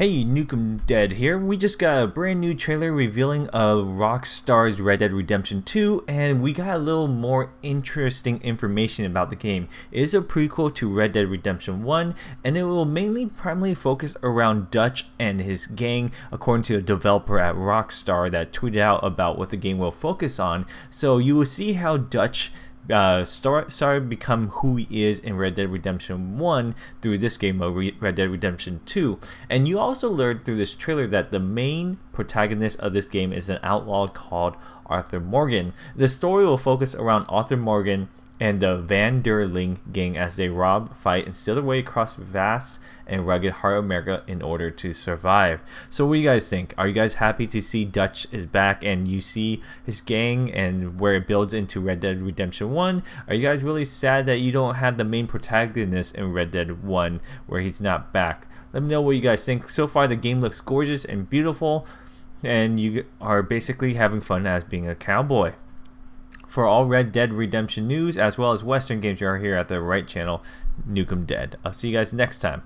Hey, Nukem Dead here. We just got a brand new trailer revealing of Rockstar's Red Dead Redemption 2, and we got a little more interesting information about the game. It is a prequel to Red Dead Redemption 1, and it will mainly primarily focus around Dutch and his gang, according to a developer at Rockstar that tweeted out about what the game will focus on. So you will see how Dutch uh, start started become who he is in Red Dead Redemption 1 through this game of Red Dead Redemption 2. And you also learned through this trailer that the main protagonist of this game is an outlaw called Arthur Morgan. The story will focus around Arthur Morgan and the Van der Linde gang as they rob, fight, and steal their way across vast and rugged heart of America in order to survive. So what do you guys think? Are you guys happy to see Dutch is back and you see his gang and where it builds into Red Dead Redemption 1? Are you guys really sad that you don't have the main protagonist in Red Dead 1 where he's not back? Let me know what you guys think. So far the game looks gorgeous and beautiful and you are basically having fun as being a cowboy. For all Red Dead Redemption news as well as Western games, you are here at the right channel, Nukem Dead. I'll see you guys next time.